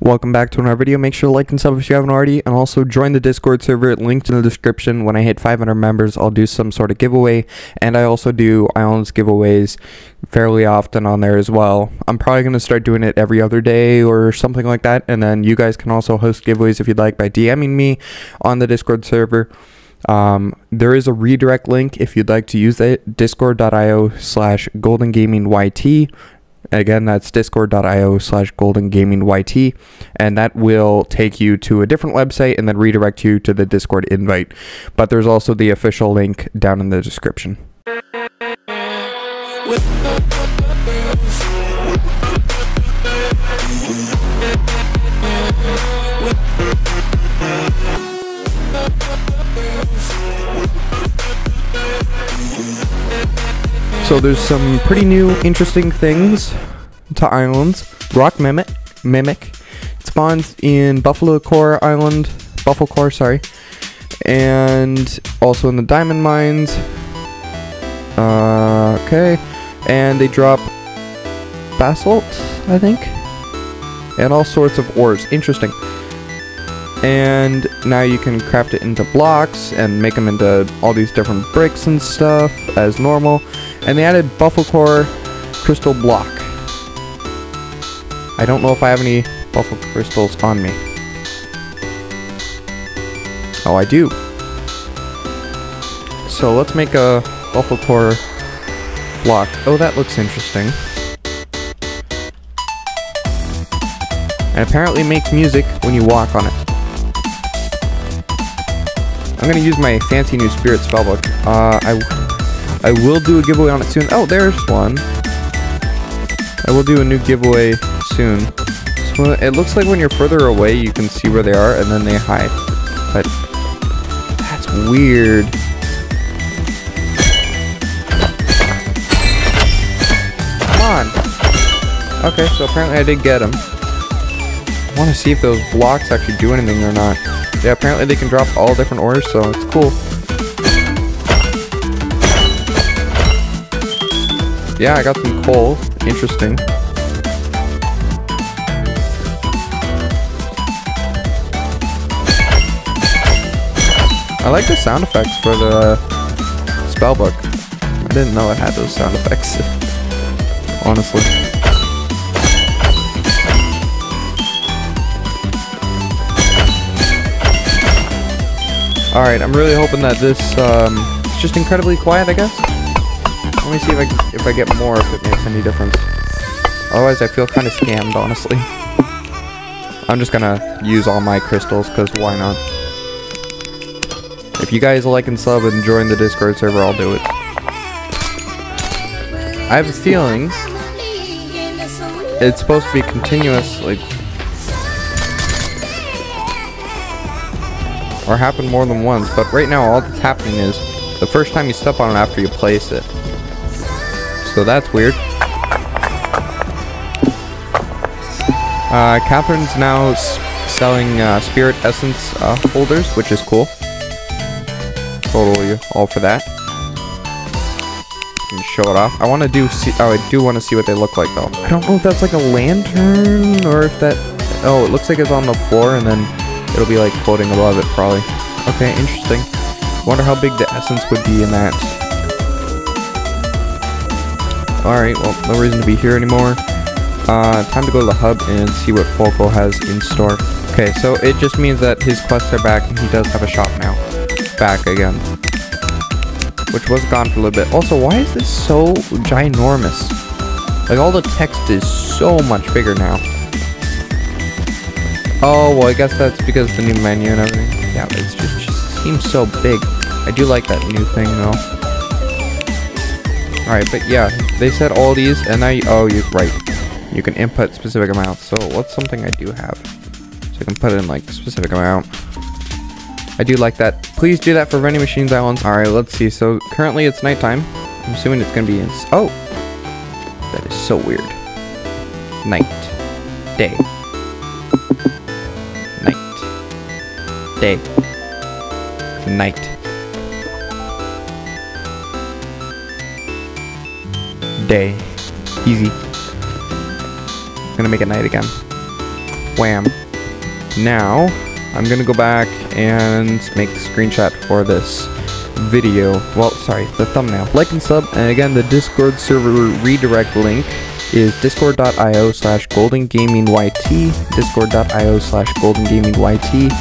Welcome back to another video. Make sure to like and sub if you haven't already, and also join the Discord server linked in the description. When I hit 500 members, I'll do some sort of giveaway, and I also do Islands giveaways fairly often on there as well. I'm probably going to start doing it every other day or something like that, and then you guys can also host giveaways if you'd like by DMing me on the Discord server. Um, there is a redirect link if you'd like to use it, discord.io slash goldengamingyt. Again, that's discord.io slash goldengamingyt, and that will take you to a different website and then redirect you to the Discord invite. But there's also the official link down in the description. So there's some pretty new, interesting things to islands. Rock Mimic, Mimic. It spawns in Buffalkor Island, Buffalkor, sorry, and also in the Diamond Mines. Uh, okay, and they drop basalt, I think, and all sorts of ores. Interesting. And now you can craft it into blocks and make them into all these different bricks and stuff as normal. And they added Buffalkor Crystal Block. I don't know if I have any Buffalo Crystals on me. Oh, I do. So let's make a Buffalkor block. Oh, that looks interesting. And apparently makes music when you walk on it. I'm gonna use my fancy new spirit spellbook. Uh, I I will do a giveaway on it soon. Oh, there's one. I will do a new giveaway soon. So it looks like when you're further away, you can see where they are, and then they hide. But that's weird. Come on. Okay, so apparently I did get them. I want to see if those blocks actually do anything or not. Yeah, apparently they can drop all different ores, so it's cool. Yeah, I got some coal. Interesting. I like the sound effects for the spellbook. I didn't know it had those sound effects. Honestly. Alright, I'm really hoping that this um, is just incredibly quiet, I guess. Let me see if I if I get more if it makes any difference. Otherwise, I feel kind of scammed, honestly. I'm just gonna use all my crystals, because why not? If you guys like and sub and join the Discord server, I'll do it. I have a feeling it's supposed to be continuous, like... Or happen more than once, but right now all that's happening is the first time you step on it after you place it so that's weird. Uh, Catherine's now selling uh, Spirit Essence uh, holders, which is cool. Totally all for that. show it off. I want to do see. Oh, I do want to see what they look like though. I don't know if that's like a lantern or if that. Oh, it looks like it's on the floor and then it'll be like floating above it probably. Okay, interesting. Wonder how big the essence would be in that. Alright, well, no reason to be here anymore. Uh, time to go to the hub and see what Folco has in store. Okay, so it just means that his quests are back and he does have a shop now. Back again. Which was gone for a little bit. Also, why is this so ginormous? Like, all the text is so much bigger now. Oh, well, I guess that's because of the new menu and everything. Yeah, it just, just seems so big. I do like that new thing, though. Alright, but yeah, they said all these, and now, oh, you, oh, you're right. You can input specific amounts. So what's something I do have? So I can put in like specific amount. I do like that. Please do that for vending machines islands. Alright, let's see. So currently it's nighttime. I'm assuming it's gonna be in, oh! That is so weird. Night. Day. Night. Day. Night. Day. Easy. Gonna make it night again. Wham. Now, I'm gonna go back and make the screenshot for this video. Well, sorry, the thumbnail. Like and sub, and again, the Discord server redirect link is discord.io slash goldengamingyt, discord.io slash goldengamingyt.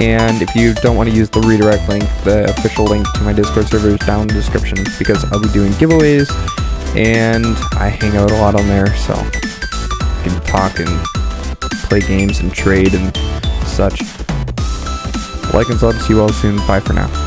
And if you don't want to use the redirect link, the official link to my Discord server is down in the description because I'll be doing giveaways and I hang out a lot on there, so I can talk and play games and trade and such. Like and sub, see you all soon. Bye for now.